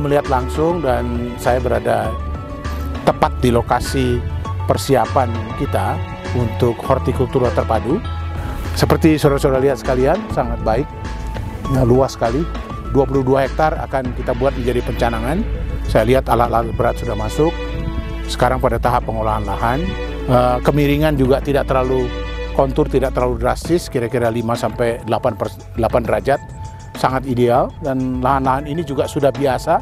melihat langsung dan saya berada tepat di lokasi persiapan kita untuk hortikultura terpadu. Seperti saudara-saudara lihat sekalian, sangat baik, ya, luas sekali. 22 hektar akan kita buat menjadi pencanangan. Saya lihat alat-alat berat sudah masuk. Sekarang pada tahap pengolahan lahan. Eh, kemiringan juga tidak terlalu kontur tidak terlalu drastis, kira-kira 5 sampai 8 8 derajat, sangat ideal dan lahan-lahan ini juga sudah biasa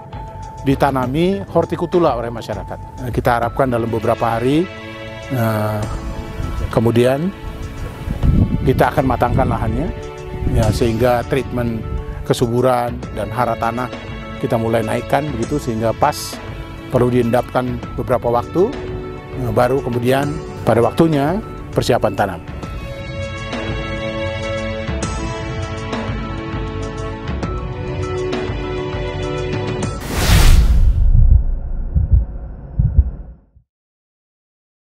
ditanami hortikultura oleh masyarakat. Eh, kita harapkan dalam beberapa hari eh, kemudian kita akan matangkan lahannya ya sehingga treatment kesuburan dan hara tanah kita mulai naikkan begitu sehingga pas perlu diendapkan beberapa waktu Nah, baru kemudian pada waktunya persiapan tanam.